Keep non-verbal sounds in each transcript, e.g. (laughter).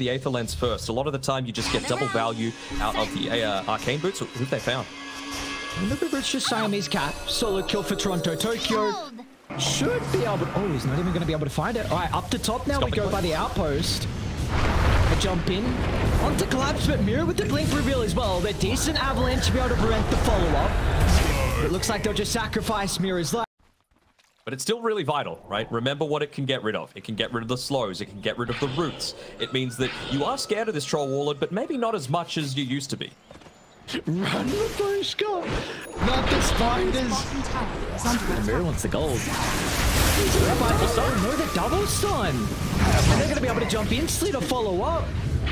the Aether Lens first. A lot of the time, you just get double value out of the uh, Arcane Boots. Who've they found? Look at Richard Siamese Cat. Solo kill for Toronto. Tokyo should be able to... Oh, he's not even going to be able to find it. All right, up to top now. We go by the outpost. A jump in. Onto Collapse, but Mira with the Blink reveal as well. They're decent Avalanche to be able to prevent the follow-up. It looks like they'll just sacrifice Mira's life. But it's still really vital, right? Remember what it can get rid of. It can get rid of the slows. It can get rid of the roots. It means that you are scared of this Troll Warlord, but maybe not as much as you used to be. Run the first goal. Not the spiders. And Mira wants the gold. No, the double stun. And they're going to be able to jump instantly to follow up.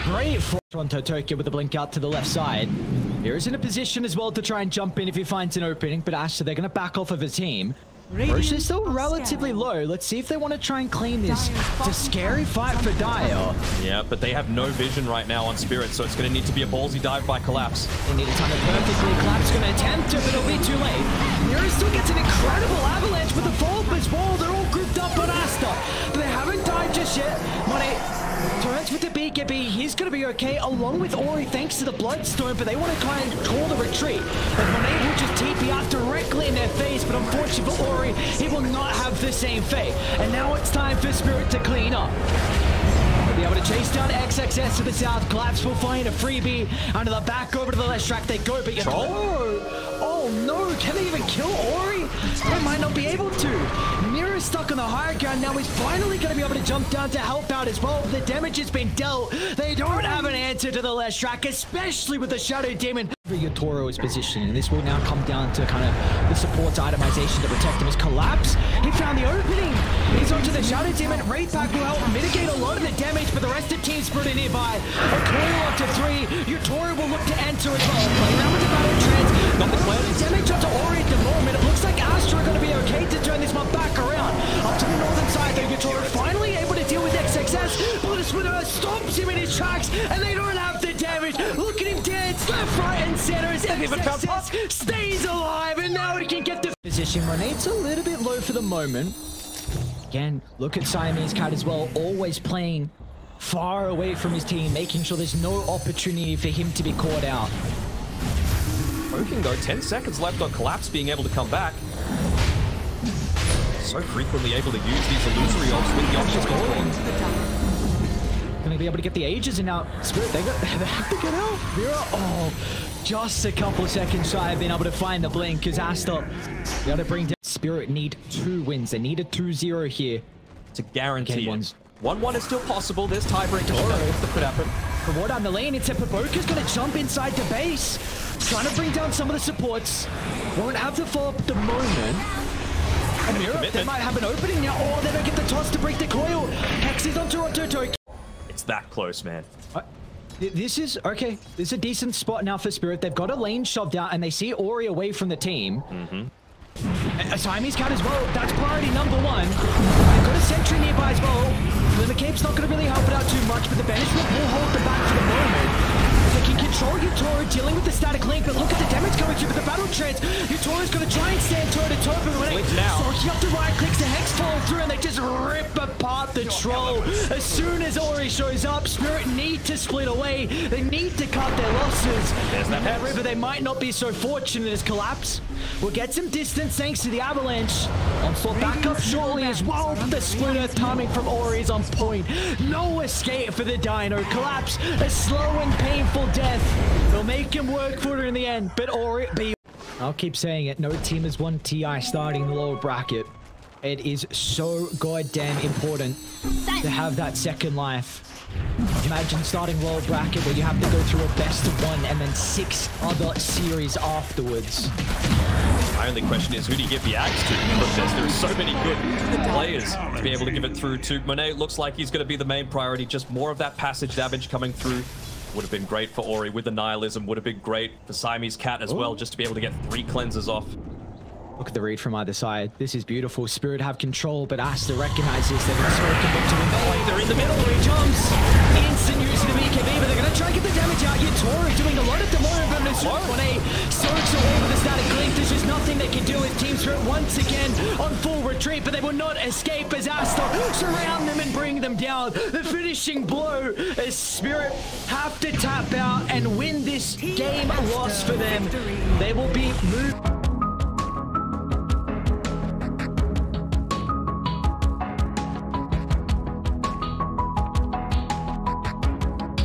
Great for Toronto Tokyo with a blink out to the left side. Here is in a position as well to try and jump in if he finds an opening, but Asher, they're going to back off of his team. Roche is still relatively low. Let's see if they want to try and clean this. It's a scary fight for Dire. Yeah, but they have no vision right now on Spirit, so it's going to need to be a ballsy dive by Collapse. They need to time it perfectly. Collapse going to attempt it, but it'll be too late. Mira still gets an incredible avalanche with the fall as well. They're all grouped up on Aster, but they haven't died just yet. Monet With the BKB, he's going to be okay, along with Ori, thanks to the Bloodstone, but they want to try and call the retreat. And Monet will just TP out directly in their face, but unfortunately for Ori, he will not have the same fate. And now it's time for Spirit to clean up. Be able to chase down XXS to the south. Collapse will find a freebie. Under the back over to the left track they go, but you Oh, oh no, can they even kill Ori? They might not be stuck on the higher ground. Now he's finally going to be able to jump down to help out as well. The damage has been dealt. They don't have an answer to the last track, especially with the Shadow Demon. Yatoro is positioning. This will now come down to kind of the support's itemization to protect him. His collapse. He found the opening. He's onto the Shadow Demon. Wraith Pact will help mitigate a lot of the damage, but the rest of Team Spirit are nearby. A coil up to three. Yatoro will look to enter as well. Play around with the battle trance. Got the clear. damage onto Ori at the moment. It looks like Aster are going to be okay to left, right, and center as XXS stays alive, and now he can get the position. Renate's a little bit low for the moment. Again, look at Siamese Cat as well, always playing far away from his team, making sure there's no opportunity for him to be caught out. Poking though, 10 seconds left on Collapse being able to come back so frequently able to use these illusory Orbs with the options going. Gonna be able to get the Aegis and now Spirit, they, got, (laughs) they have to get out. Mira, oh, just a couple of seconds shy of being able to find the blink because Aster, they got to bring down Spirit need two wins. They need a 2-0 here. To guarantee it. 1-1 is still possible. There's tiebreak if that could happen. From what down the lane, it's BoBoKa's going to jump inside the base. Trying to bring down some of the supports. Won't have the fall at the moment. And Europe, they might have an opening now. Oh, they don't get the toss to break the coil. Hex is on Toronto Tokyo. That close, man. Uh, this is, okay, this is a decent spot now for Spirit. They've got a lane shoved out and they see Ori away from the team. Mm-hmm. A Siamese cat as well. That's priority number one. They've got a sentry nearby as well. The Cape's not going to really help it out too much, but the banishment will hold the. Control Yatoro dealing with the static link, but look at the damage coming through with the battle trance. Yatoro's going to try and stand toe to toe, but when it so he up the right clicks, the hex fall through, and they just rip apart the troll. As soon as Ori shows up, Spirit need to split away. They need However, they might not be so fortunate as Collapse We'll get some distance thanks to the avalanche. Onslaught back up shortly as well. The splitter timing from Ori is on point. No escape for the Dino. Collapse, a slow and painful death. They'll make him work for it in the end, but or it be. I'll keep saying it. No team has won TI starting the lower bracket. It is so goddamn important to have that second life. Imagine starting lower bracket where you have to go through a best of one and then six other series afterwards. My only question is, who do you give the axe to? Because there are so many good players to be able to give it through to. Monet looks like he's going to be the main priority. Just more of that passage damage coming through would have been great for Ori with the Nihilism. Would have been great for Siamese Cat as Ooh. well, just to be able to get three cleanses off. Look at the read from either side. This is beautiful. Spirit have control, but Aster recognizes to smoke him to him. Oh, they're in the middle. He jumps. Instant use of the BKB, but they're going to try and get the damage out. Yatoro is doing a lot moment, but Nasuku when he soaks away with the static link. There's just nothing they can do with Team Spirit once again on full retreat, but they will not escape as Aster surround them and bring them down. The finishing blow as Spirit have to tap out and win this game a loss for them. They will be moved.